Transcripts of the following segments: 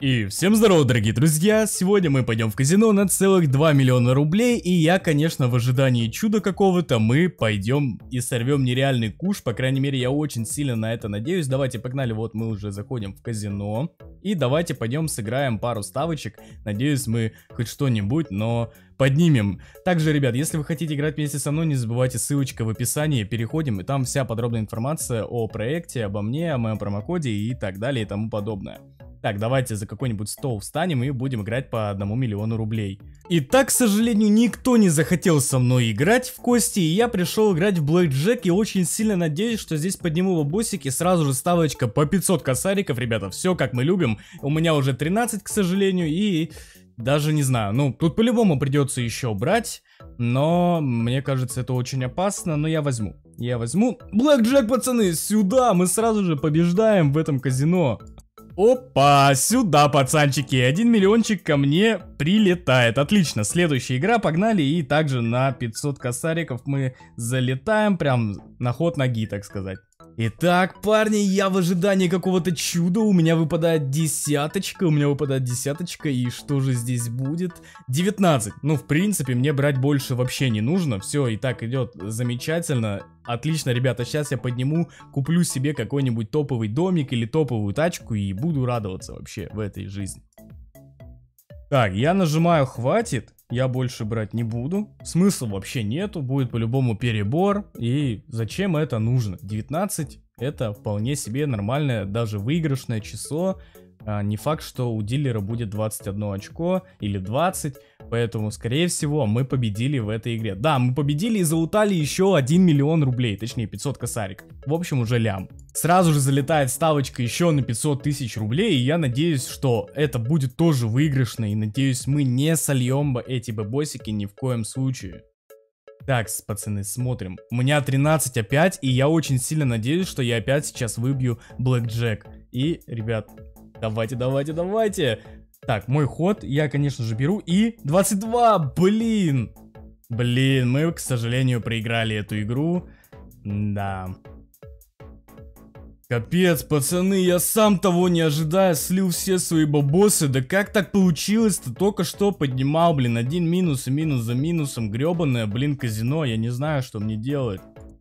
И всем здорово, дорогие друзья! Сегодня мы пойдем в казино на целых 2 миллиона рублей, и я, конечно, в ожидании чуда какого-то, мы пойдем и сорвем нереальный куш, по крайней мере, я очень сильно на это надеюсь. Давайте, погнали, вот мы уже заходим в казино, и давайте пойдем сыграем пару ставочек, надеюсь, мы хоть что-нибудь, но поднимем. Также, ребят, если вы хотите играть вместе со мной, не забывайте, ссылочка в описании, переходим, и там вся подробная информация о проекте, обо мне, о моем промокоде и так далее и тому подобное. Так, давайте за какой-нибудь стол встанем и будем играть по одному миллиону рублей. И так, к сожалению, никто не захотел со мной играть в кости, и я пришел играть в Jack и очень сильно надеюсь, что здесь подниму бабосики, сразу же ставочка по 500 косариков, ребята, все как мы любим. У меня уже 13, к сожалению, и даже не знаю, ну, тут по-любому придется еще брать, но мне кажется, это очень опасно, но я возьму. Я возьму. Блэк Джек, пацаны, сюда, мы сразу же побеждаем в этом казино. Опа, сюда, пацанчики, один миллиончик ко мне прилетает. Отлично, следующая игра, погнали. И также на 500 косариков мы залетаем, прям на ход ноги, так сказать. Итак, парни, я в ожидании какого-то чуда. У меня выпадает десяточка, у меня выпадает десяточка. И что же здесь будет? 19. Ну, в принципе, мне брать больше вообще не нужно. Все, и так идет замечательно. Отлично, ребята, сейчас я подниму, куплю себе какой-нибудь топовый домик или топовую тачку и буду радоваться вообще в этой жизни. Так, я нажимаю «Хватит», я больше брать не буду. Смысла вообще нету, будет по-любому перебор. И зачем это нужно? 19 это вполне себе нормальное, даже выигрышное число. А, не факт, что у дилера будет 21 очко или 20, поэтому, скорее всего, мы победили в этой игре. Да, мы победили и залутали еще 1 миллион рублей, точнее 500 косарик. В общем, уже лям. Сразу же залетает ставочка еще на 500 тысяч рублей, и я надеюсь, что это будет тоже выигрышно, и надеюсь, мы не сольем эти бабосики ни в коем случае. Так, пацаны, смотрим. У меня 13 опять, и я очень сильно надеюсь, что я опять сейчас выбью Блэк Джек. И, ребят, Давайте, давайте, давайте. Так, мой ход, я, конечно же, беру и 22, блин. Блин, мы, к сожалению, проиграли эту игру. Да. Капец, пацаны, я сам того не ожидая слил все свои бабосы. Да как так получилось-то? Только что поднимал, блин, один минус и минус за минусом. Гребаное, блин, казино. Я не знаю, что мне делать.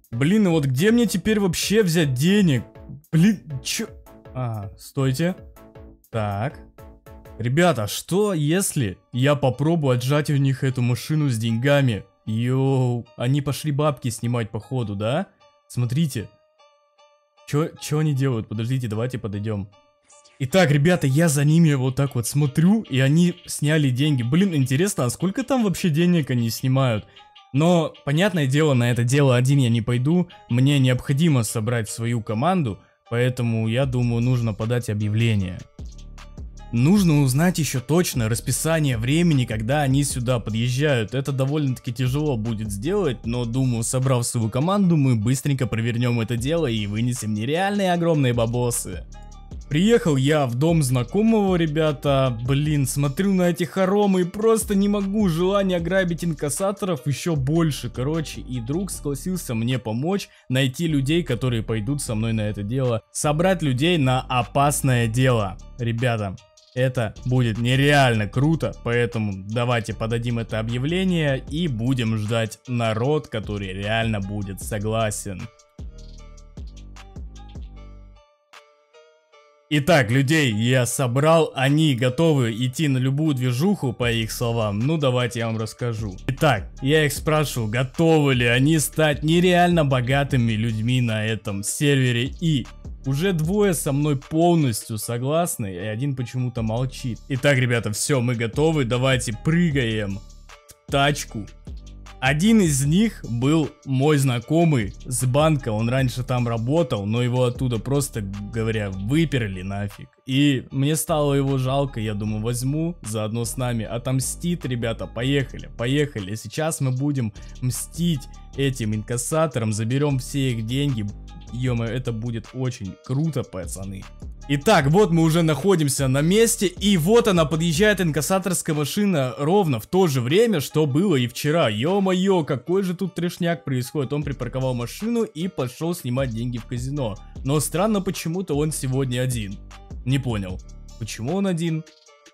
Блин, и вот где мне теперь вообще взять денег? Блин, чё? Ага, стойте. Так. Ребята, что если я попробую отжать у них эту машину с деньгами? Йоу, они пошли бабки снимать походу, да? Смотрите. Чё, чё они делают? Подождите, давайте подойдем. Итак, ребята, я за ними вот так вот смотрю, и они сняли деньги. Блин, интересно, а сколько там вообще денег они снимают? Но, понятное дело, на это дело один я не пойду. Мне необходимо собрать свою команду, поэтому я думаю, нужно подать объявление. Нужно узнать еще точно расписание времени, когда они сюда подъезжают. Это довольно-таки тяжело будет сделать, но думаю, собрав свою команду, мы быстренько провернем это дело и вынесем нереальные огромные бабосы. Приехал я в дом знакомого, ребята. Блин, смотрю на эти хоромы и просто не могу. Желание ограбить инкассаторов еще больше, короче. И друг согласился мне помочь найти людей, которые пойдут со мной на это дело. Собрать людей на опасное дело. Ребята, это будет нереально круто, поэтому давайте подадим это объявление и будем ждать народ, который реально будет согласен. Итак, людей я собрал, они готовы идти на любую движуху, по их словам, ну давайте я вам расскажу. Итак, я их спрашиваю, готовы ли они стать нереально богатыми людьми на этом сервере и уже двое со мной полностью согласны, и один почему-то молчит. Итак, ребята, все, мы готовы, давайте прыгаем в тачку. Один из них был мой знакомый с банка, он раньше там работал, но его оттуда просто, говоря, выперли нафиг. И мне стало его жалко, я думаю, возьму, заодно с нами отомстит, ребята, поехали, поехали. Сейчас мы будем мстить этим инкассаторам, заберем все их деньги, ё это будет очень круто, пацаны. Итак, вот мы уже находимся на месте, и вот она подъезжает инкассаторская машина ровно в то же время, что было и вчера. Ё-моё, какой же тут трешняк происходит. Он припарковал машину и пошел снимать деньги в казино. Но странно почему-то он сегодня один. Не понял. Почему он один?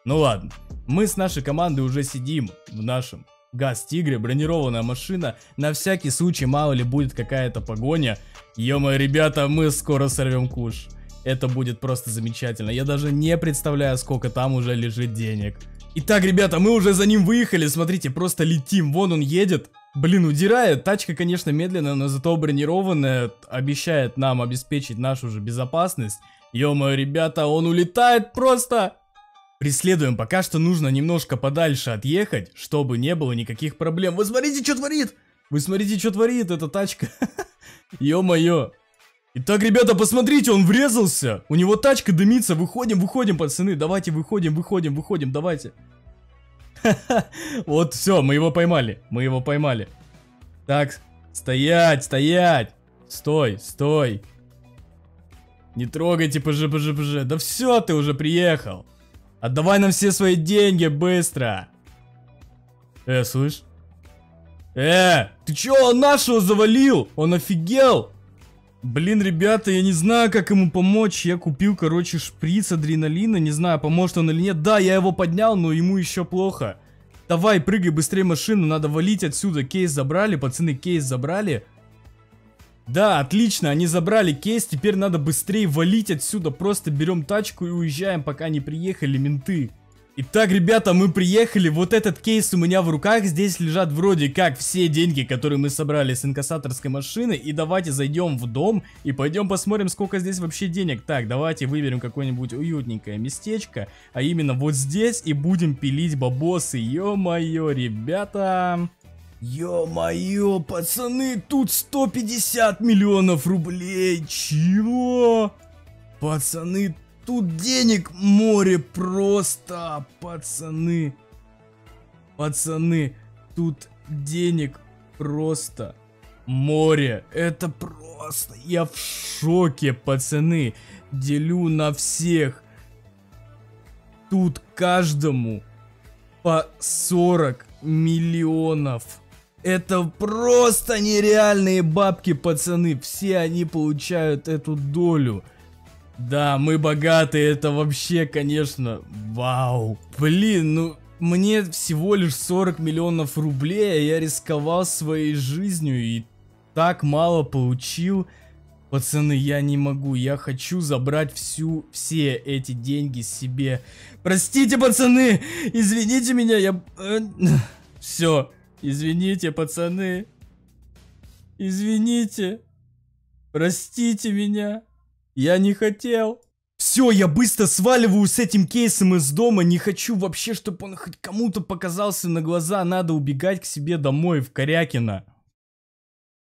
Ну ладно, мы с нашей командой уже сидим в нашем ГАЗ-тигре, бронированная машина, на всякий случай, мало ли будет какая-то погоня. Ё-моё, ребята, мы скоро сорвем куш. Это будет просто замечательно. Я даже не представляю, сколько там уже лежит денег. Итак, ребята, мы уже за ним выехали. Смотрите, просто летим. Вон он едет. Блин, удирает. Тачка, конечно, медленная, но зато бронированная. Обещает нам обеспечить нашу же безопасность. Ё-моё, ребята, он улетает просто. Преследуем. Пока что нужно немножко подальше отъехать, чтобы не было никаких проблем. Вы смотрите, что творит! Вы смотрите, что творит эта тачка. Ё-моё. Итак, ребята, посмотрите, он врезался. У него тачка дымится. Выходим, выходим, пацаны. Давайте, выходим, выходим, выходим, давайте. Вот, все, мы его поймали. Мы его поймали. Так, стоять, стоять. Стой, стой. Не трогайте, пж, пж, пж. Да все, ты уже приехал. Отдавай нам все свои деньги, быстро. Э, слышь? Э, ты чё, он нашего завалил? Он офигел? Блин, ребята, я не знаю, как ему помочь. Я купил, короче, шприц адреналина. Не знаю, поможет он или нет. Да, я его поднял, но ему еще плохо. Давай, прыгай быстрее машину. Надо валить отсюда. Кейс забрали, пацаны, кейс забрали. Да, отлично, они забрали кейс. Теперь надо быстрее валить отсюда. Просто берем тачку и уезжаем, пока не приехали менты. Итак, ребята, мы приехали, вот этот кейс у меня в руках, здесь лежат вроде как все деньги, которые мы собрали с инкассаторской машины, и давайте зайдем в дом и пойдем посмотрим, сколько здесь вообще денег. Так, давайте выберем какое-нибудь уютненькое местечко, а именно вот здесь, и будем пилить бабосы, ё-моё, ребята... Ё-моё, пацаны, тут 150 миллионов рублей, чего? Пацаны, Тут денег море просто, пацаны. Пацаны, тут денег просто море. Это просто, я в шоке, пацаны. Делю на всех. Тут каждому по 40 миллионов. Это просто нереальные бабки, пацаны. Все они получают эту долю. Да, мы богатые, это вообще, конечно, вау. Блин, ну, мне всего лишь 40 миллионов рублей, а я рисковал своей жизнью и так мало получил. Пацаны, я не могу, я хочу забрать всю, все эти деньги себе. Простите, пацаны, извините меня, я... Э, Все, извините, пацаны. Извините. Простите меня. Я не хотел. Все, я быстро сваливаю с этим кейсом из дома. Не хочу вообще, чтобы он хоть кому-то показался на глаза. Надо убегать к себе домой, в Корякино.